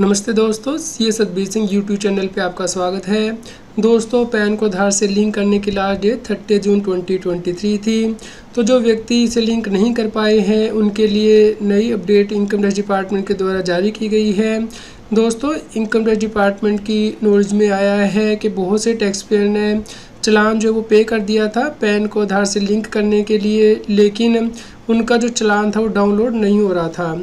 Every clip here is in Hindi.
नमस्ते दोस्तों, C S Satbir Singh YouTube channel पे आपका स्वागत है। दोस्तों, पैन को आधार से लिंक करने की लास्ट डेट थर्टी जून 2023 थी। तो जो व्यक्ति इसे लिंक नहीं कर पाए हैं, उनके लिए नई अपडेट इनकम टैक्स डिपार्टमेंट के द्वारा जारी की गई है। दोस्तों, इनकम टैक्स डिपार्टमेंट की नॉलेज में आया है कि बहुत से टैक्स पेयर ने चलान जो वो पे कर दिया था पैन को आधार से लिंक करने के लिए, लेकिन उनका जो चलान था वो डाउनलोड नहीं हो रहा था।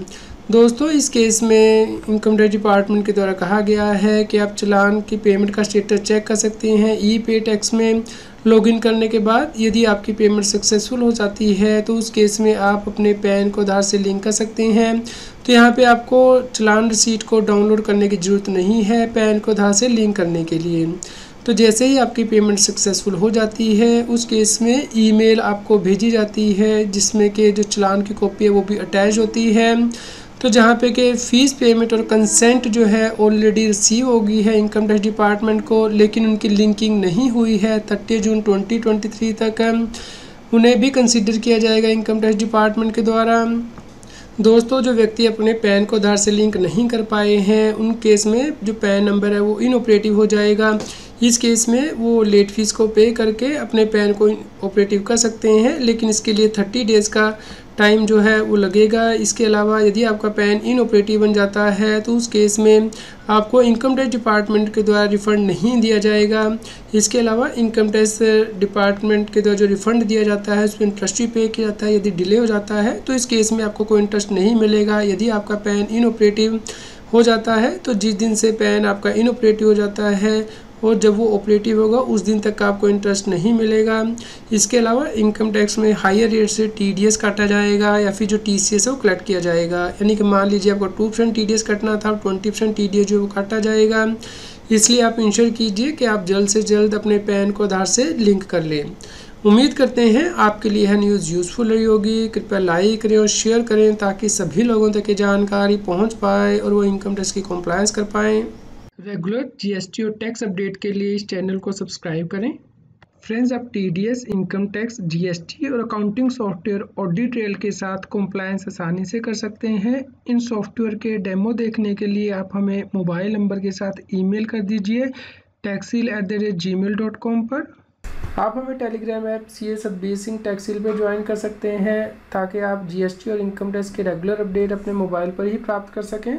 दोस्तों, इस केस में इनकम टैक्स डिपार्टमेंट के द्वारा कहा गया है कि आप चलान की पेमेंट का स्टेटस चेक कर सकते हैं। ई पे टैक्स में लॉगिन करने के बाद यदि आपकी पेमेंट सक्सेसफुल हो जाती है तो उस केस में आप अपने पैन को आधार से लिंक कर सकते हैं। तो यहाँ पे आपको चलान रिसीट को डाउनलोड करने की ज़रूरत नहीं है पैन को आधार से लिंक करने के लिए। तो जैसे ही आपकी पेमेंट सक्सेसफुल हो जाती है, उस केस में ईमेल आपको भेजी जाती है, जिसमें कि जो चलान की कॉपी है, वो भी अटैच होती है। तो जहाँ पे कि फ़ीस पेमेंट और कंसेंट जो है ऑलरेडी रिसीव हो गई है इनकम टैक्स डिपार्टमेंट को, लेकिन उनकी लिंकिंग नहीं हुई है थर्टी जून 2023 तक। उन्हें भी कंसिडर किया जाएगा इनकम टैक्स डिपार्टमेंट के द्वारा। दोस्तों, जो व्यक्ति अपने पैन को आधार से लिंक नहीं कर पाए हैं, उन केस में जो पैन नंबर है वो इनऑपरेटिव हो जाएगा। इस केस में वो लेट फ़ीस को पे करके अपने पैन को ऑपरेटिव कर सकते हैं, लेकिन इसके लिए थर्टी डेज़ का टाइम जो है वो लगेगा। इसके अलावा यदि आपका पैन इन ऑपरेटिव बन जाता है तो उस केस में आपको इनकम टैक्स डिपार्टमेंट के द्वारा रिफ़ंड नहीं दिया जाएगा। इसके अलावा इनकम टैक्स डिपार्टमेंट के द्वारा जो रिफ़ंड दिया जाता है, उसमें इंटरेस्ट भी पे किया जाता है। यदि डिले हो जाता है तो इस केस में आपको कोई इंटरेस्ट नहीं मिलेगा। यदि आपका पैन इन ऑपरेटिव हो जाता है तो जिस दिन से पैन आपका इन ऑपरेटिव हो जाता है और जब वो ऑपरेटिव होगा, उस दिन तक आपको इंटरेस्ट नहीं मिलेगा। इसके अलावा इनकम टैक्स में हायर रेट से टीडीएस काटा जाएगा या फिर जो टीसीएस है वो कलेक्ट किया जाएगा। यानी कि मान लीजिए आपको टू परसेंट टी कटना था ट्वेंटी परसेंट टी जो वो काटा जाएगा। इसलिए आप इंश्योर कीजिए कि आप जल्द से जल्द अपने पैन को आधार से लिंक कर लें। उम्मीद करते हैं आपके लिए यह न्यूज़ यूज़फुल रही होगी। कृपया लाइक करें और शेयर करें ताकि सभी लोगों तक ये जानकारी पहुँच पाए और वो इनकम टैक्स की कॉम्प्लायंस कर पाएँ। रेगुलर जीएसटी और टैक्स अपडेट के लिए इस चैनल को सब्सक्राइब करें। फ्रेंड्स आप टीडीएस इनकम टैक्स जीएसटी और अकाउंटिंग सॉफ्टवेयर ऑडिट ट्रेल के साथ कॉम्प्लायंस आसानी से कर सकते हैं। इन सॉफ्टवेयर के डेमो देखने के लिए आप हमें मोबाइल नंबर के साथ ईमेल कर दीजिए Taxil at the rate gmail dot com पर। आप हमें Telegram app C S B Singh Taxil पर ज्वाइन कर सकते हैं, ताकि आप जीएसटी और इनकम टैक्स के रेगुलर अपडेट अपने मोबाइल पर ही प्राप्त कर सकें।